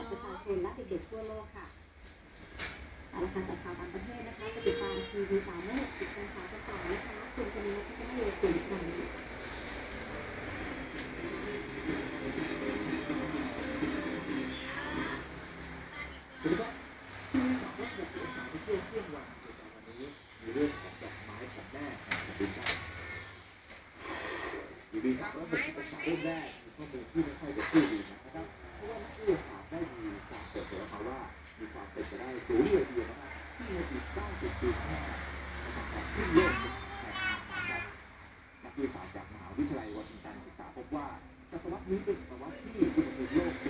ลและเด็กๆทั่วโลกค่ะเอาละค่ะจากข่าวต่างประเทศนะคะไปติดตามทีวีสามและหกสิบองศากันต่อนะคะคุณคณิตพัฒนาโยกุลค่ะสวัสดีครับที่สามร้อยหกสิบองศาในช่วงเที่ยงวันในตอนวันนี้มีเรื่องของดอกไม้ของแม่แห่งดินครับอยู่ดีสามร้อยหกสิบองศาเริ่มแรกมีข้อมูลที่ไม่ค่อยจะชื่อดีนะครับ มีความเป็นไปได้สูงเลยทีเดียวนะครับที่ในอีก90ปีข้างหน้านะครับการขึ้นโลกแห่งนะครับนักวิทยาศาสตร์จากมหาวิทยาลัยวอชิงตันศึกษาพบว่าศตวรรษนี้เป็นศตวรรษที่อุณหภูมิโลก